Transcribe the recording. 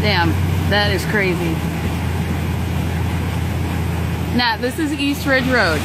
Damn, that is crazy. Now, this is East Ridge Road.